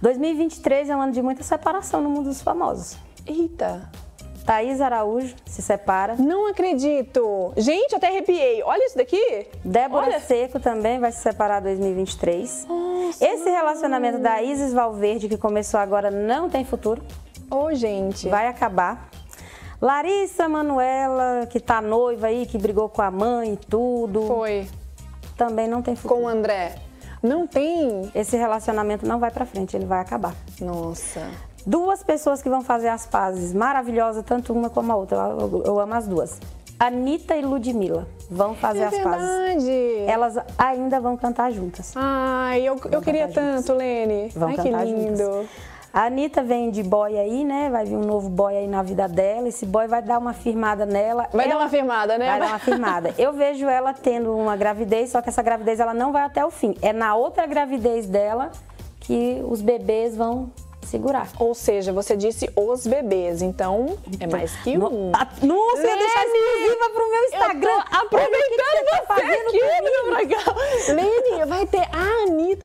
2023 é um ano de muita separação no mundo dos famosos. Eita. Thaís Araújo se separa. Não acredito. Gente, até arrepiei. Olha isso daqui. Débora Olha. Seco também vai se separar em 2023. Esse relacionamento da Isis Valverde, que começou agora, não tem futuro. Ô, gente. Vai acabar. Larissa Manuela, que tá noiva aí, que brigou com a mãe e tudo. Foi. Também não tem futuro. Com o André. Não tem. Esse relacionamento não vai pra frente, ele vai acabar. Nossa. Duas pessoas que vão fazer as pazes maravilhosas, tanto uma como a outra. Eu, eu- eu amo as duas. Anitta e Ludmilla vão fazer é as pazes. verdade. Elas ainda vão cantar juntas. Ai, eu, eu queria juntas. tanto, Lene. Vão Ai, que lindo. juntas. A Anitta vem de boy aí, né? Vai vir um novo boy aí na vida dela. Esse boy vai dar uma firmada nela. Vai dar Ela- uma firmada, né? Vai dar uma firmada. Eu vejo ela tendo uma gravidez, só que essa gravidez ela não vai até o fim. É na outra gravidez dela que os bebês vão segurar. Ou seja, você disse os bebês, então é mais que um. No- Nossa, eu ia deixar Lene! exclusiva pro meu Instagram. Eu tô aproveitando Olha o que que você.